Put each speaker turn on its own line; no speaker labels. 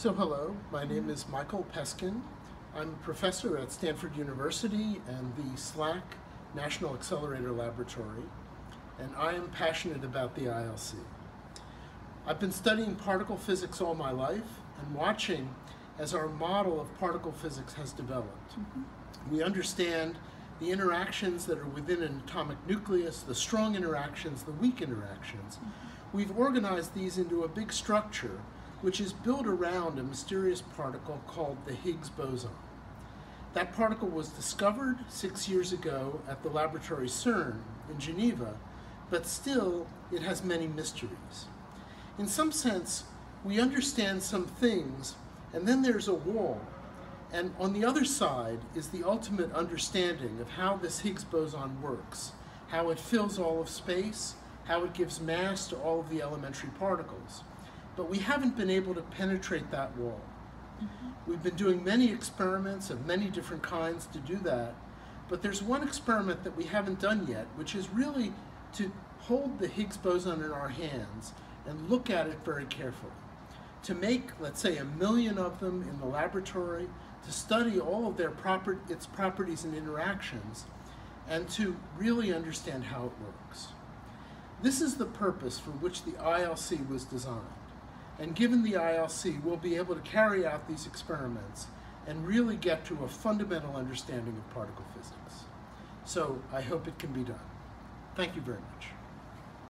So hello, my name is Michael Peskin. I'm a professor at Stanford University and the SLAC National Accelerator Laboratory, and I am passionate about the ILC. I've been studying particle physics all my life and watching as our model of particle physics has developed. Mm -hmm. We understand the interactions that are within an atomic nucleus, the strong interactions, the weak interactions. Mm -hmm. We've organized these into a big structure which is built around a mysterious particle called the Higgs boson. That particle was discovered six years ago at the laboratory CERN in Geneva, but still it has many mysteries. In some sense, we understand some things, and then there's a wall. And on the other side is the ultimate understanding of how this Higgs boson works, how it fills all of space, how it gives mass to all of the elementary particles but we haven't been able to penetrate that wall. Mm -hmm. We've been doing many experiments of many different kinds to do that, but there's one experiment that we haven't done yet, which is really to hold the Higgs boson in our hands and look at it very carefully. To make, let's say, a million of them in the laboratory, to study all of their proper, its properties and interactions, and to really understand how it works. This is the purpose for which the ILC was designed. And given the ILC, we'll be able to carry out these experiments and really get to a fundamental understanding of particle physics. So I hope it can be done. Thank you very much.